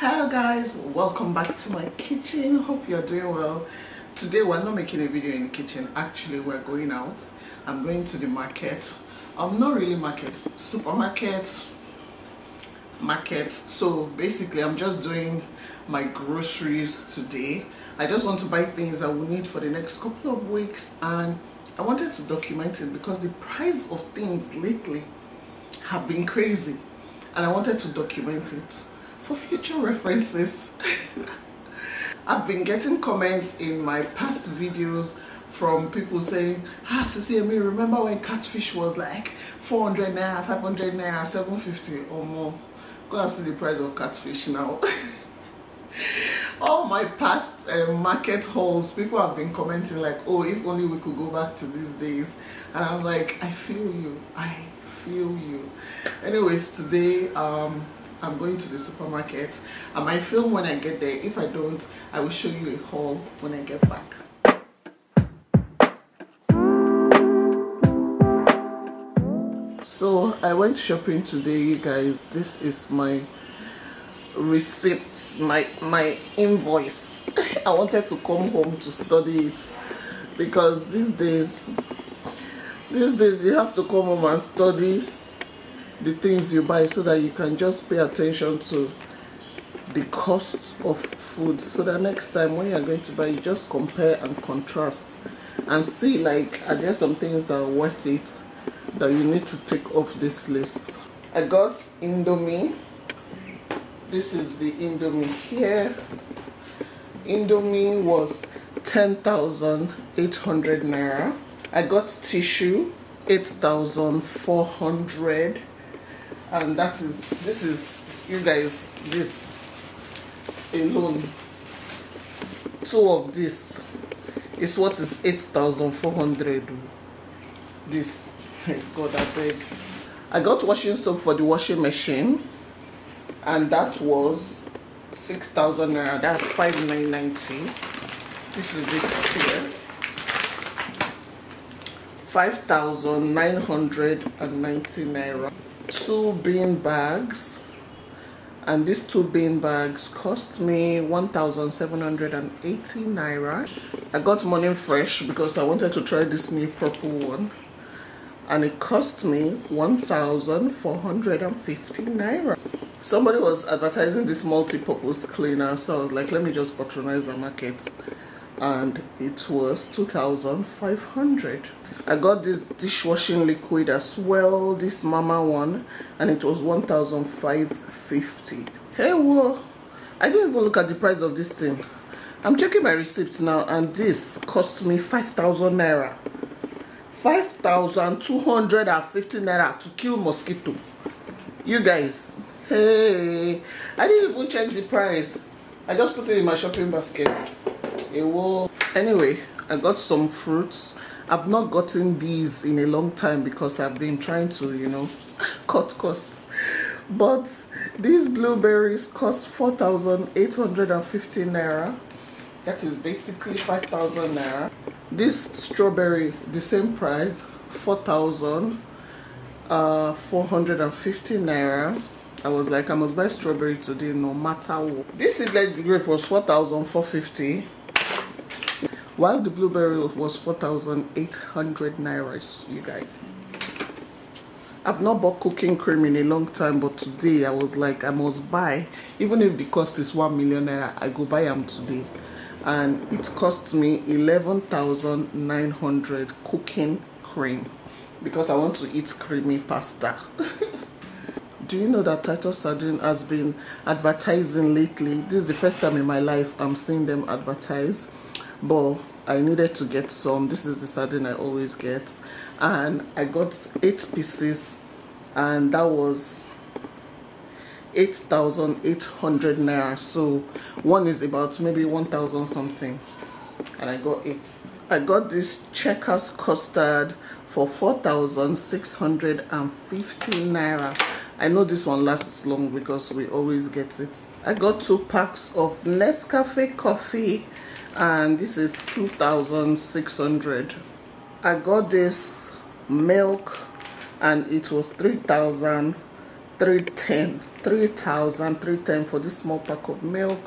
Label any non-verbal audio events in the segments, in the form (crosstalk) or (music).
hello guys. Welcome back to my kitchen. Hope you're doing well. Today we're not making a video in the kitchen. Actually we're going out. I'm going to the market. I'm um, not really market. Supermarket. Market. So basically i'm just doing my groceries today. I just want to buy things that we need for the next couple of weeks and i wanted to document it because the price of things lately have been crazy and I wanted to document it for future references. (laughs) I've been getting comments in my past videos from people saying, ah, me remember when catfish was like 400 naira, 500 naira, 750 or more. Go and see the price of catfish now. (laughs) All my past uh, market hauls, people have been commenting like, oh, if only we could go back to these days. And I'm like, I feel you. I feel you anyways today um i'm going to the supermarket. I might film when i get there. If i don't i will show you a haul when i get back. So i went shopping today you guys. This is my receipt my my invoice. (laughs) I wanted to come home to study it because these days these days you have to come home and study the things you buy so that you can just pay attention to the cost of food. So that next time when you're going to buy you just compare and contrast and see like are there some things that are worth it that you need to take off this list? I got indomie. This is the indomie here. Indomie was 10,800 naira. I got tissue 8,400 and that is this is you guys this alone. Two of this is what is 8,400 this god I beg. I got washing soap for the washing machine and that was 6,000 naira. That's 5,990 this is it here. 5,990 naira. Two bean bags and these two bean bags cost me 1,780 naira. I got Morning Fresh because I wanted to try this new purple one and it cost me 1,450 naira. Somebody was advertising this multi-purpose cleaner so I was like let me just patronize the market and it was 2500 i got this dishwashing liquid as well this mama one and it was 1550 hey whoa. I didn't even look at the price of this thing. I'm checking my receipt now and this cost me 5000 naira. 5250 naira to kill mosquito. You guys hey. I didn't even check the price. I just put it in my shopping basket anyway i got some fruits. I've not gotten these in a long time because i've been trying to you know (laughs) cut costs. But these blueberries cost 4,850 naira. That is basically 5,000 naira. This strawberry the same price 4,450 uh, naira. I was like, I must buy strawberry today no matter what. This seedless grape was 4,450 while the blueberry was 4,800 naira, you guys. I've not bought cooking cream in a long time, but today I was like, I must buy. Even if the cost is 1 million naira, I go buy them today. And it cost me 11,900 cooking cream because I want to eat creamy pasta. (laughs) Do you know that Titus Sardine has been advertising lately? This is the first time in my life I'm seeing them advertise. But I needed to get some. This is the sardine I always get. And I got eight pieces and that was 8,800 naira. So one is about maybe 1,000 something. And I got it. I got this checkers custard for 4,650 naira. I know this one lasts long because we always get it. I got two packs of Nescafe coffee and this is 2600 I got this milk and it was 3310 3,000, 310 for this small pack of milk.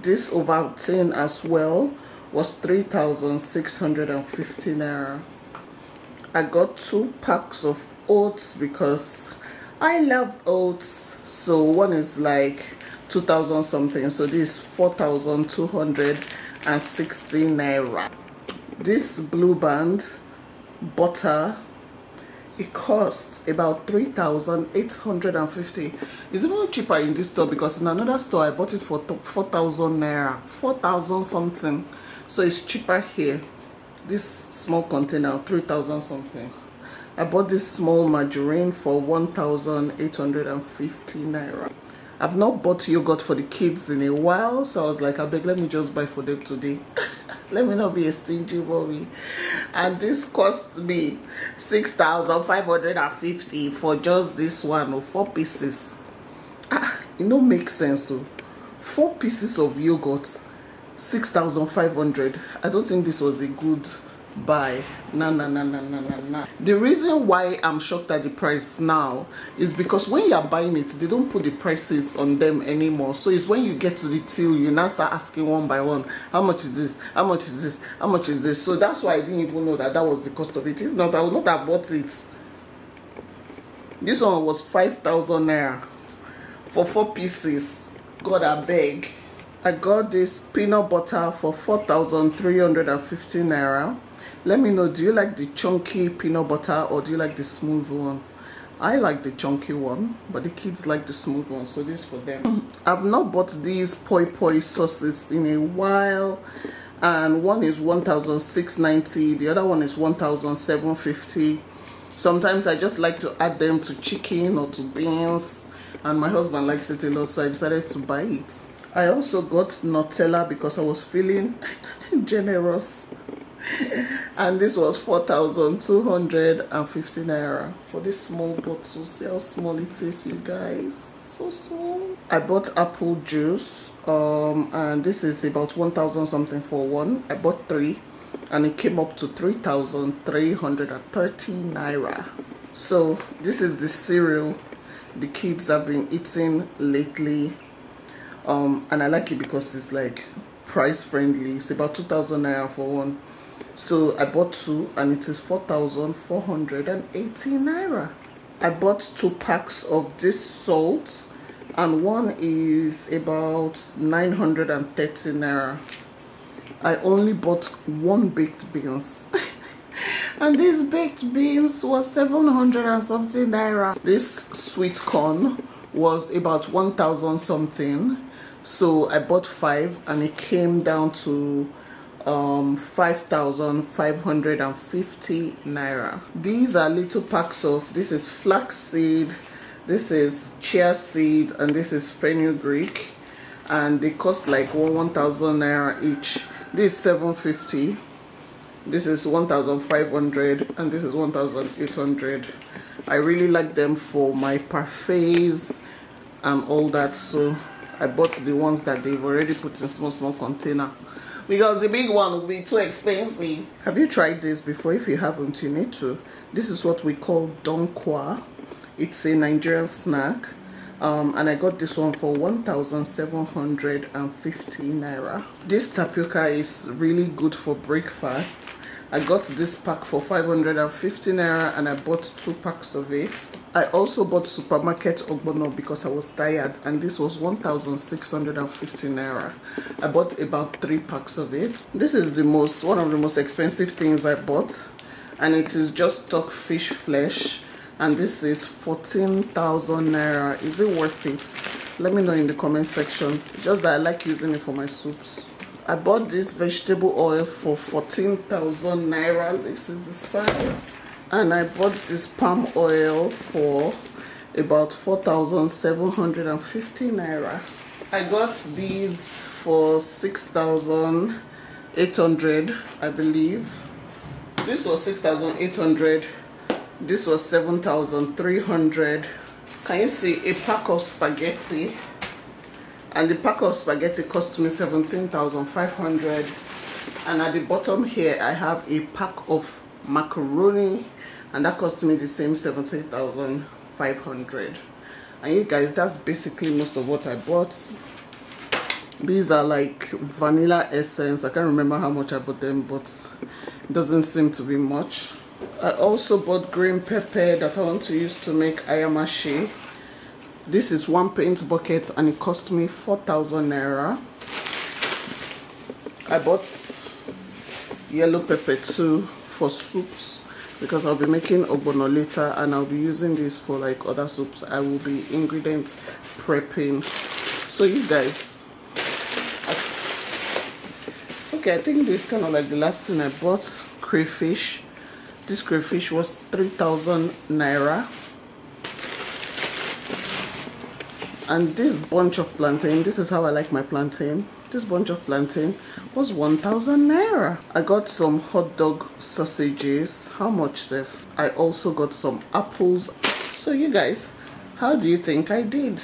This Ovaltine as well was 3,650 naira. I got two packs of oats because I love oats. So one is like 2,000 something. So this is 4,260 naira. This blue band butter it costs about 3,850 it's even cheaper in this store because in another store I bought it for 4,000 naira 4,000 something. So it's cheaper here. This small container 3,000 something. I bought this small margarine for 1,850 naira I've not bought yogurt for the kids in a while so I was like I beg let me just buy for them today. (laughs) Let me not be a stingy mommy and this cost me 6550 for just this one or four pieces. Ah it no make sense so oh. four pieces of yogurt 6500 i don't think this was a good buy no no no no no no no the reason why i'm shocked at the price now is because when you're buying it they don't put the prices on them anymore. So it's when you get to the till you now start asking one by one how much is this? How much is this? How much is this? So that's why i didn't even know that that was the cost of it. If not i would not have bought it. This one was 5000 naira for four pieces. God i beg. I got this peanut butter for 4350 naira let me know do you like the chunky peanut butter or do you like the smooth one? I like the chunky one but the kids like the smooth one so this for them. I've not bought these poi poi sauces in a while and one is 1690 the other one is 1750 sometimes i just like to add them to chicken or to beans and my husband likes it a lot so i decided to buy it. I also got nutella because i was feeling (laughs) generous (laughs) and this was 4,250 naira for this small bottle. See how small it is, you guys. So small. I bought apple juice, um, and this is about 1,000 something for one. I bought three, and it came up to 3,330 naira. So this is the cereal the kids have been eating lately, um, and I like it because it's like price friendly. It's about 2,000 naira for one so i bought two and it is 4480 naira. I bought two packs of this salt and one is about 930 naira. I only bought one baked beans. (laughs) And this baked beans was 700 and something naira. This sweet corn was about 1000 something. So i bought five and it came down to um 5550 naira. These are little packs of this is flax seed this is chia seed and this is fenugreek. And they cost like 1000 naira each. This is 750 this is 1500 and this is 1800 i really like them for my parfaits and all that so i bought the ones that they've already put in small small container because the big one will be too expensive. Have you tried this before? If you haven't, you need to. This is what we call donkwa. It's a Nigerian snack. Um, and I got this one for 1,750 naira. This tapioca is really good for breakfast I got this pack for 550 naira and I bought two packs of it. I also bought supermarket ogbono because I was tired and this was 1650 naira. I bought about three packs of it. This is the most one of the most expensive things I bought and it is just stock fish flesh and this is 14,000 naira. Is it worth it? Let me know in the comment section. Just that I like using it for my soups. I bought this vegetable oil for 14,000 naira. This is the size. And I bought this palm oil for about 4,750 naira. I got these for 6,800, I believe. This was 6,800. This was 7,300. Can you see a pack of spaghetti? And the pack of spaghetti cost me 17,500 and at the bottom here I have a pack of macaroni and that cost me the same 17,500 and you guys that's basically most of what i bought. These are like vanilla essence. I can't remember how much i bought them but it doesn't seem to be much. I also bought green pepper that i want to use to make ayamase this is one paint bucket and it cost me 4,000 naira. I bought yellow pepper too for soups because I'll be making ogbono later and I'll be using this for like other soups. I will be ingredient prepping. So you guys okay I think this kind of like the last thing I bought. Crayfish. This crayfish was 3000 naira and this bunch of plantain this is how I like my plantain. This bunch of plantain was 1000 naira. I got some hot dog sausages. How much Seth? i also got some apples. So you guys how do you think i did